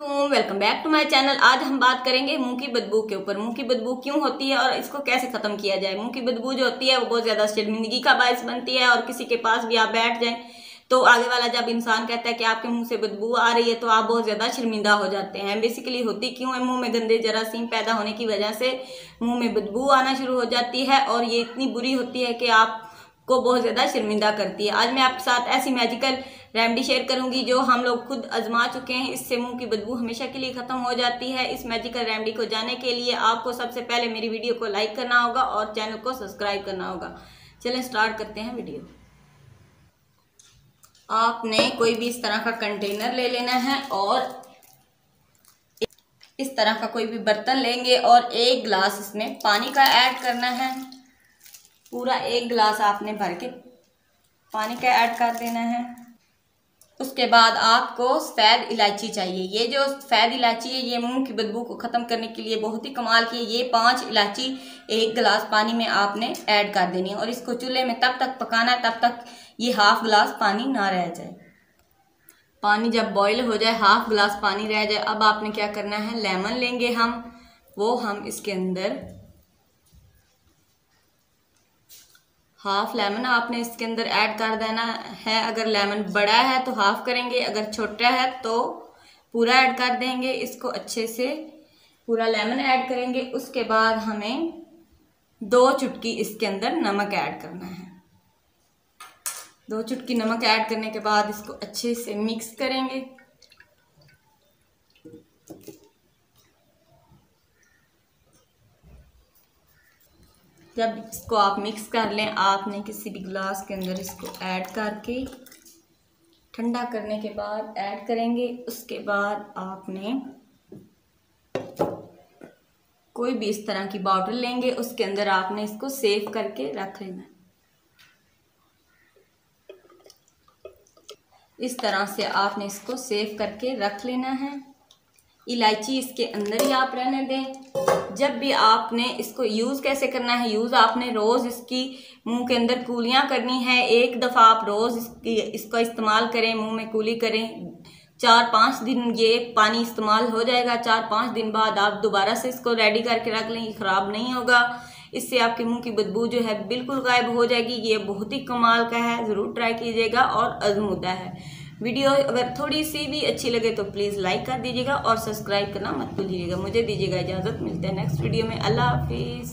Welcome back to my channel आज हम बात करेंगे मुँह की बदबू के ऊपर। मुँह की बदबू क्यों होती है और इसको कैसे खत्म किया जाए? मुँह की बदबू जो होती है, वो बहुत ज़्यादा शर्मिंदगी का बायस बनती है और किसी के पास भी आप बैठ जाएँ तो आगे वाला जब इंसान कहता है कि आपके मुँह से बदबू आ रही है तो आप बहुत ज़्यादा शर्मिंदा हो जाते हैं। बेसिकली होती क्यों है? मुँह में गंदे जरासीम पैदा होने की वजह से मुँह में बदबू आना शुरू हो जाती है और ये इतनी बुरी होती है कि आप को बहुत ज़्यादा शर्मिंदा करती है। आज मैं आपके साथ ऐसी मैजिकल रेमेडी शेयर करूँगी जो हम लोग खुद आजमा चुके हैं। इससे मुँह की बदबू हमेशा के लिए ख़त्म हो जाती है। इस मैजिकल रेमेडी को जाने के लिए आपको सबसे पहले मेरी वीडियो को लाइक करना होगा और चैनल को सब्सक्राइब करना होगा। चलें स्टार्ट करते हैं वीडियो आपने कोई भी इस तरह का कंटेनर ले लेना है और इस तरह का कोई भी बर्तन लेंगे और एक गिलास इसमें पानी का ऐड करना है। पूरा एक गिलास आपने भर के पानी का ऐड कर देना है। उसके बाद आपको सफ़ेद इलायची चाहिए। ये जो सफ़ेद इलायची है, ये मुँह की बदबू को ख़त्म करने के लिए बहुत ही कमाल की है। ये पाँच इलायची एक गिलास पानी में आपने ऐड कर देनी है और इसको चूल्हे में तब तक पकाना है, तब तक ये हाफ़ गिलास पानी ना रह जाए। पानी जब बॉईल हो जाए, हाफ़ गिलास पानी रह जाए, अब आपने क्या करना है, लेमन लेंगे हम, वो हम इसके अंदर हाफ़ लेमन आपने इसके अंदर ऐड कर देना है। अगर लेमन बड़ा है तो हाफ़ करेंगे, अगर छोटा है तो पूरा ऐड कर देंगे। इसको अच्छे से पूरा लेमन ऐड करेंगे। उसके बाद हमें दो चुटकी इसके अंदर नमक ऐड करना है। दो चुटकी नमक ऐड करने के बाद इसको अच्छे से मिक्स करेंगे। जब इसको आप मिक्स कर लें, आपने किसी भी गिलास के अंदर इसको ऐड करके ठंडा करने के बाद ऐड करेंगे। उसके बाद आपने कोई भी इस तरह की बॉटल लेंगे। उसके अंदर आपने इसको सेव करके रख लेना इस तरह से आपने इसको सेव करके रख लेना है। इलायची इसके अंदर ही आप रहने दें। जब भी आपने इसको यूज़ कैसे करना है यूज़ आपने रोज़ इसकी मुँह के अंदर कूलियाँ करनी है। एक दफ़ा आप रोज़ इसकी, इसका इस्तेमाल करें, मुँह में कूली करें। चार पाँच दिन ये पानी इस्तेमाल हो जाएगा। चार पाँच दिन बाद आप दोबारा से इसको रेडी करके रख लें ख़राब नहीं होगा। इससे आपके मुँह की बदबू जो है बिल्कुल गायब हो जाएगी। ये बहुत ही कमाल का है, ज़रूर ट्राई कीजिएगा और अजमुदा है। वीडियो अगर थोड़ी सी भी अच्छी लगे तो प्लीज़ लाइक कर दीजिएगा और सब्सक्राइब करना मत भूलिएगा। मुझे दीजिएगा इजाज़त। मिलते हैं नेक्स्ट वीडियो में। अल्लाह हाफिज़।